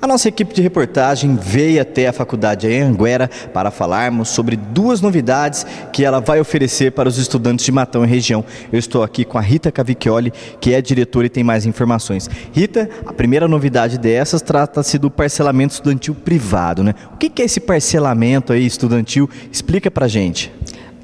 A nossa equipe de reportagem veio até a faculdade Anhanguera para falarmos sobre duas novidades que ela vai oferecer para os estudantes de Matão e região. Eu estou aqui com a Rita Cavicchioli, que é diretora e tem mais informações. Rita, a primeira novidade dessas trata-se do parcelamento estudantil privado, né? O que é esse parcelamento aí estudantil? Explica pra gente.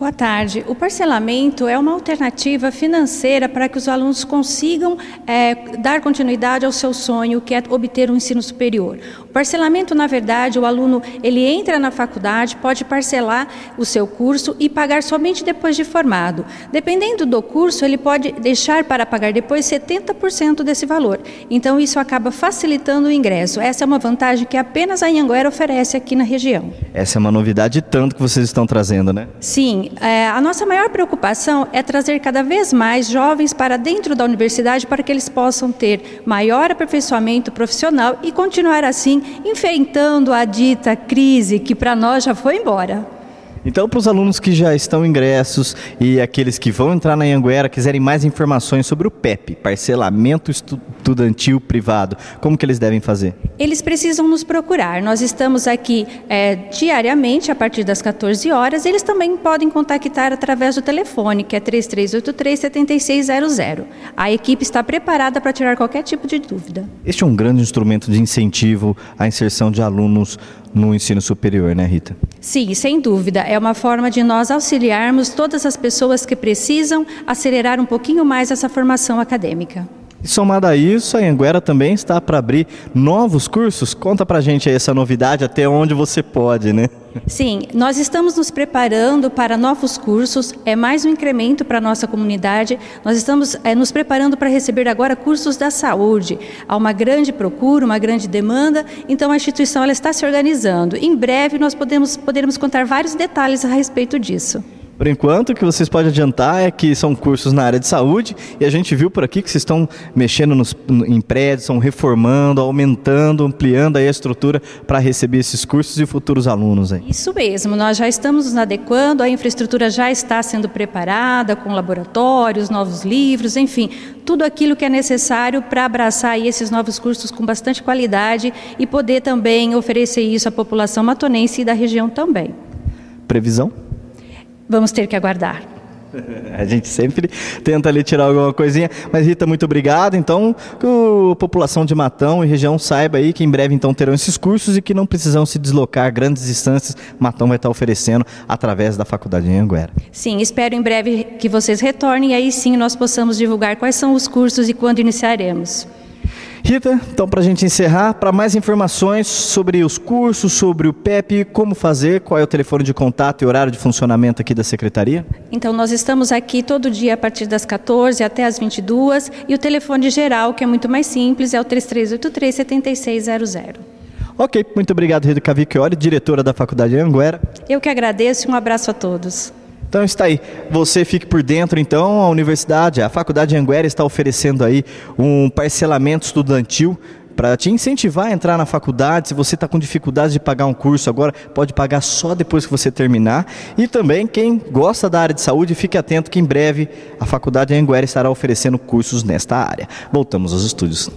Boa tarde. O parcelamento é uma alternativa financeira para que os alunos consigam é, dar continuidade ao seu sonho, que é obter um ensino superior. Parcelamento, na verdade, o aluno ele entra na faculdade, pode parcelar o seu curso e pagar somente depois de formado. Dependendo do curso, ele pode deixar para pagar depois 70% desse valor. Então, isso acaba facilitando o ingresso. Essa é uma vantagem que apenas a Anhanguera oferece aqui na região. Essa é uma novidade tanto que vocês estão trazendo, né? Sim, é, a nossa maior preocupação é trazer cada vez mais jovens para dentro da universidade para que eles possam ter maior aperfeiçoamento profissional e continuar assim enfrentando a dita crise que para nós já foi embora. Então, para os alunos que já estão ingressos e aqueles que vão entrar na Anguera quiserem mais informações sobre o PEP, parcelamento estudantil privado, como que eles devem fazer? Eles precisam nos procurar. Nós estamos aqui é, diariamente a partir das 14 horas. Eles também podem contactar através do telefone, que é 3383-7600. A equipe está preparada para tirar qualquer tipo de dúvida. Este é um grande instrumento de incentivo à inserção de alunos no ensino superior, né, Rita? Sim, sem dúvida. É uma forma de nós auxiliarmos todas as pessoas que precisam acelerar um pouquinho mais essa formação acadêmica. E somado a isso, a Anguera também está para abrir novos cursos. Conta para gente essa novidade, até onde você pode, né? Sim, nós estamos nos preparando para novos cursos, é mais um incremento para a nossa comunidade. Nós estamos é, nos preparando para receber agora cursos da saúde. Há uma grande procura, uma grande demanda, então a instituição ela está se organizando. Em breve nós podemos, poderemos contar vários detalhes a respeito disso. Por enquanto, o que vocês podem adiantar é que são cursos na área de saúde e a gente viu por aqui que vocês estão mexendo nos, em prédios, estão reformando, aumentando, ampliando a estrutura para receber esses cursos e futuros alunos. Aí. Isso mesmo, nós já estamos nos adequando, a infraestrutura já está sendo preparada com laboratórios, novos livros, enfim, tudo aquilo que é necessário para abraçar esses novos cursos com bastante qualidade e poder também oferecer isso à população matonense e da região também. Previsão? Vamos ter que aguardar. A gente sempre tenta ali tirar alguma coisinha. Mas Rita, muito obrigado. Então, que a população de Matão e região saiba aí que em breve então terão esses cursos e que não precisam se deslocar grandes distâncias. Matão vai estar oferecendo através da Faculdade em Anguera. Sim, espero em breve que vocês retornem e aí sim nós possamos divulgar quais são os cursos e quando iniciaremos. Rita, então para a gente encerrar, para mais informações sobre os cursos, sobre o PEP, como fazer, qual é o telefone de contato e horário de funcionamento aqui da Secretaria? Então nós estamos aqui todo dia a partir das 14 até as 22 e o telefone geral, que é muito mais simples, é o 3383-7600. Ok, muito obrigado Rita Cavicchioli, diretora da Faculdade de Anguera. Eu que agradeço e um abraço a todos. Então está aí, você fique por dentro então, a universidade, a Faculdade de Anguera está oferecendo aí um parcelamento estudantil para te incentivar a entrar na faculdade. Se você está com dificuldade de pagar um curso agora, pode pagar só depois que você terminar. E também quem gosta da área de saúde, fique atento que em breve a Faculdade de Anguera estará oferecendo cursos nesta área. Voltamos aos estúdios.